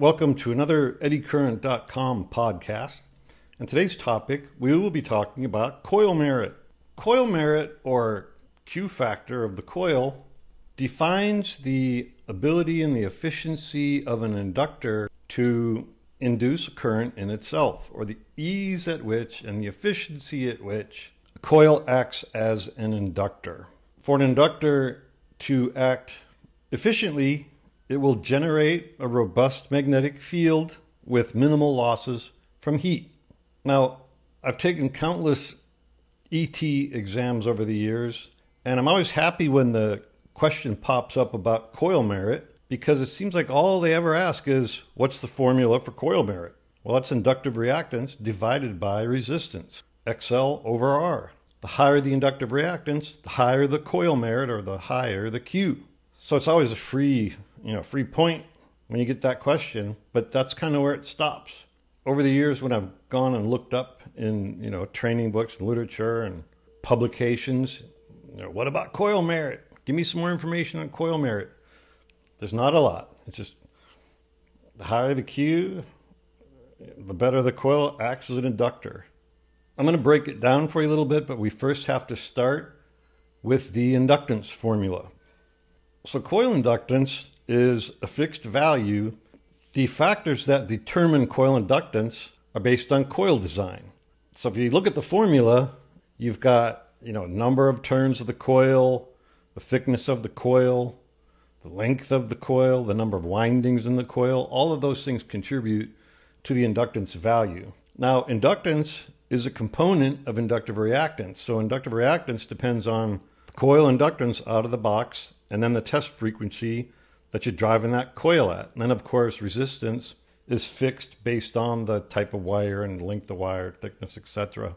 Welcome to another eddycurrent.com podcast. And today's topic, we will be talking about coil merit. Coil merit, or Q factor of the coil, defines the ability and the efficiency of an inductor to induce a current in itself, or the ease at which and the efficiency at which a coil acts as an inductor. For an inductor to act efficiently, it will generate a robust magnetic field with minimal losses from heat. Now, I've taken countless ET exams over the years, and I'm always happy when the question pops up about coil merit because it seems like all they ever ask is what's the formula for coil merit? Well, that's inductive reactance divided by resistance, XL over R. The higher the inductive reactance, the higher the coil merit or the higher the Q. So it's always a free, you know, free point when you get that question, but that's kind of where it stops. Over the years when I've gone and looked up in, you know, training books and literature and publications, you know, what about coil merit? Give me some more information on coil merit. There's not a lot. It's just the higher the Q, the better the coil acts as an inductor. I'm going to break it down for you a little bit, but we first have to start with the inductance formula. So, coil inductance is a fixed value. The factors that determine coil inductance are based on coil design. So, if you look at the formula, you've got you know number of turns of the coil, the thickness of the coil, the length of the coil, the number of windings in the coil. All of those things contribute to the inductance value. Now, inductance is a component of inductive reactance. So inductive reactance depends on the coil inductance out of the box and then the test frequency that you're driving that coil at. And then, of course, resistance is fixed based on the type of wire and length of wire, thickness, etc.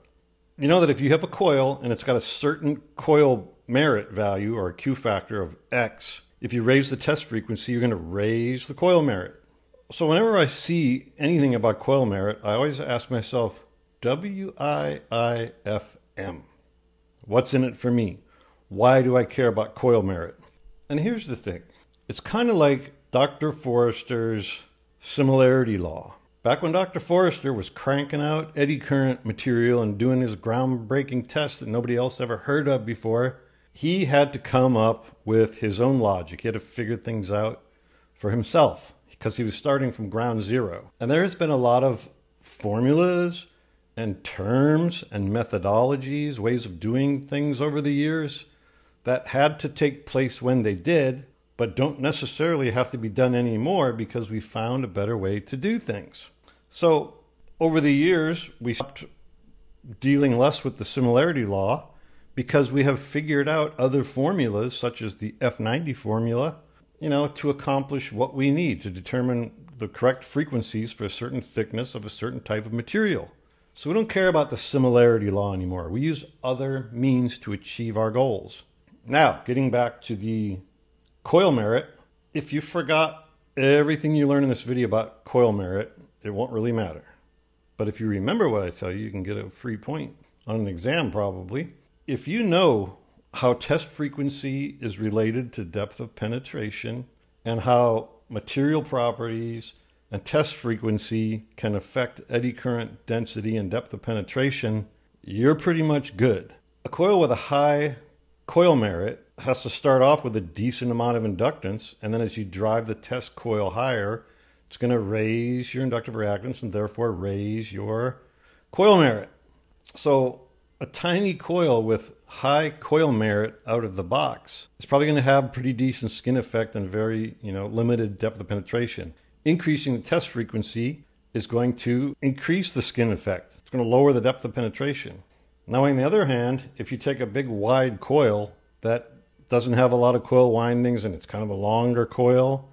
You know that if you have a coil and it's got a certain coil merit value or a Q factor of X, if you raise the test frequency, you're going to raise the coil merit. So whenever I see anything about coil merit, I always ask myself, W I I F M. What's in it for me? Why do I care about coil merit? And here's the thing it's kind of like Dr. Forrester's similarity law. Back when Dr. Forrester was cranking out eddy current material and doing his groundbreaking tests that nobody else ever heard of before, he had to come up with his own logic. He had to figure things out for himself because he was starting from ground zero. And there has been a lot of formulas and terms and methodologies, ways of doing things over the years that had to take place when they did, but don't necessarily have to be done anymore because we found a better way to do things. So, over the years, we stopped dealing less with the similarity law because we have figured out other formulas, such as the F90 formula, you know, to accomplish what we need to determine the correct frequencies for a certain thickness of a certain type of material. So we don't care about the similarity law anymore. We use other means to achieve our goals. Now, getting back to the coil merit, if you forgot everything you learned in this video about coil merit, it won't really matter. But if you remember what I tell you, you can get a free point on an exam probably. If you know how test frequency is related to depth of penetration and how material properties and test frequency can affect eddy current density and depth of penetration, you're pretty much good. A coil with a high coil merit has to start off with a decent amount of inductance, and then as you drive the test coil higher, it's going to raise your inductive reactance and therefore raise your coil merit. So, a tiny coil with high coil merit out of the box is probably going to have pretty decent skin effect and very, you know, limited depth of penetration increasing the test frequency is going to increase the skin effect. It's going to lower the depth of penetration. Now, on the other hand, if you take a big wide coil that doesn't have a lot of coil windings and it's kind of a longer coil,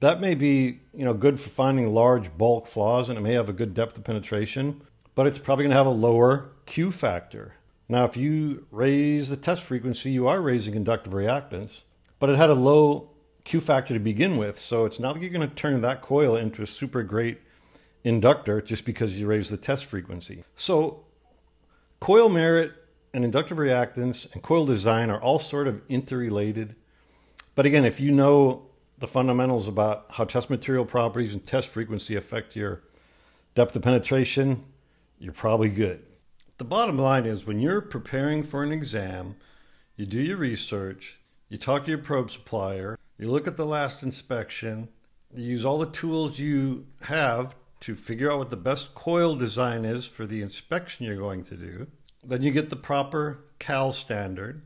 that may be you know good for finding large bulk flaws and it may have a good depth of penetration, but it's probably going to have a lower Q factor. Now, if you raise the test frequency, you are raising inductive reactance, but it had a low Q factor to begin with. So it's not like you're going to turn that coil into a super great inductor just because you raise the test frequency. So coil merit and inductive reactance and coil design are all sort of interrelated. But again, if you know the fundamentals about how test material properties and test frequency affect your depth of penetration, you're probably good. The bottom line is when you're preparing for an exam, you do your research, you talk to your probe supplier, you look at the last inspection, you use all the tools you have to figure out what the best coil design is for the inspection you're going to do. Then you get the proper cal standard,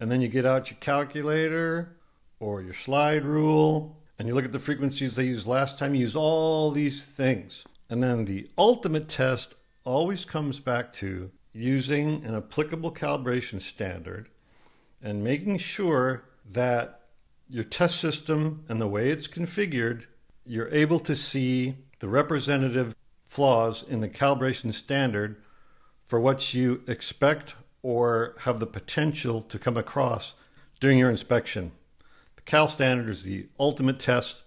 and then you get out your calculator or your slide rule, and you look at the frequencies they used last time. You use all these things. And then the ultimate test always comes back to using an applicable calibration standard and making sure that your test system and the way it's configured, you're able to see the representative flaws in the calibration standard for what you expect or have the potential to come across during your inspection. The cal standard is the ultimate test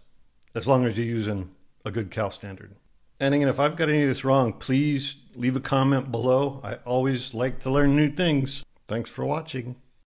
as long as you're using a good cal standard. And again, if I've got any of this wrong, please leave a comment below. I always like to learn new things. Thanks for watching.